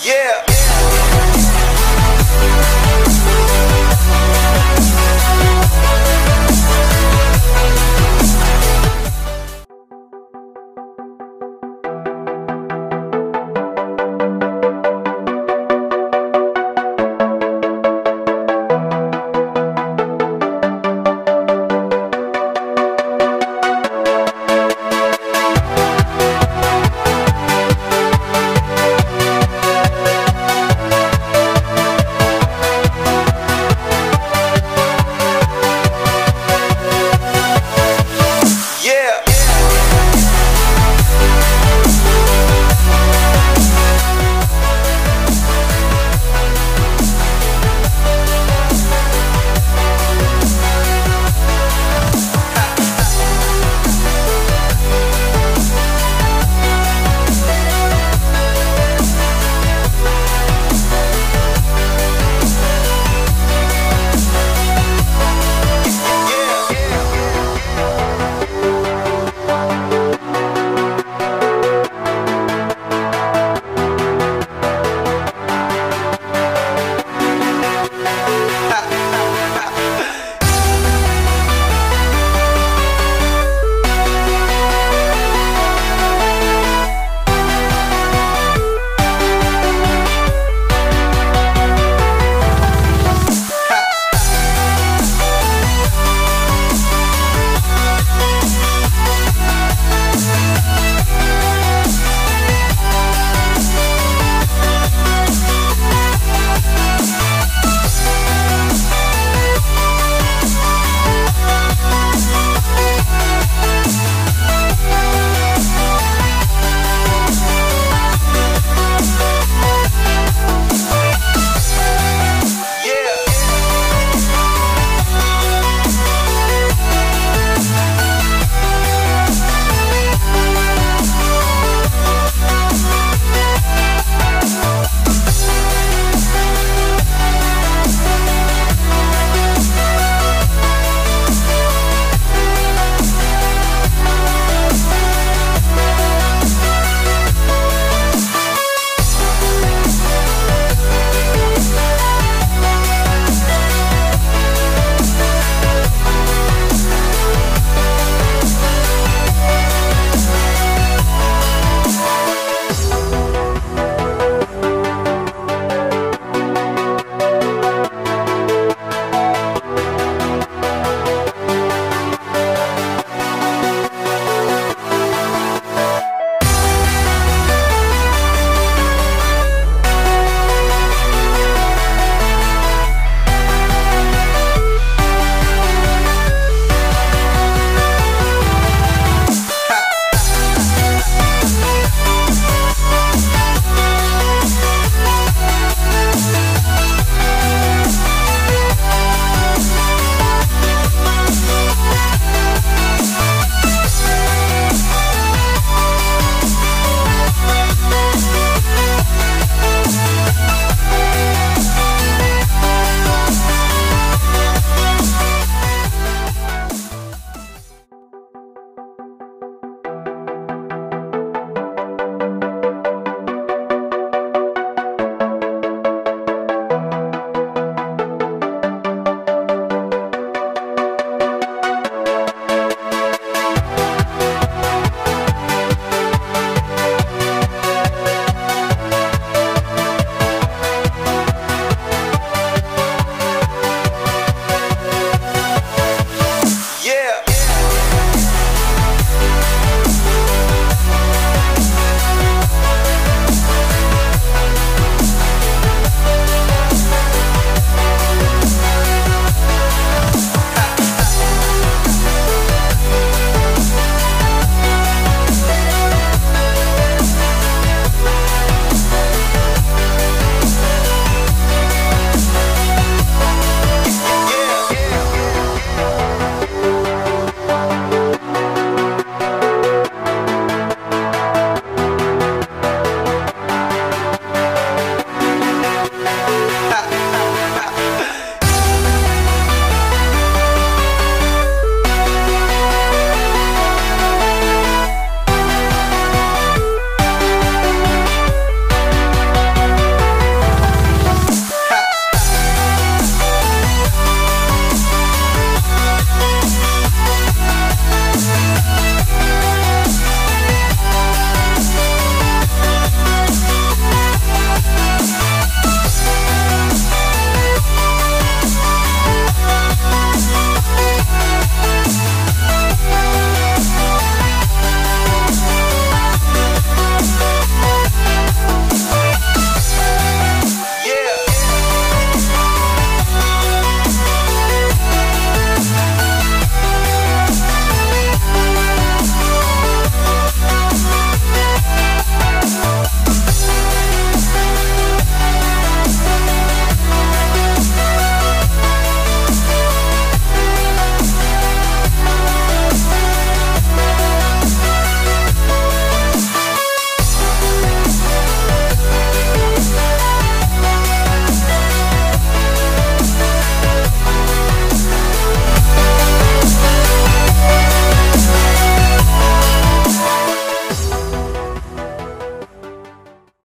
Yeah.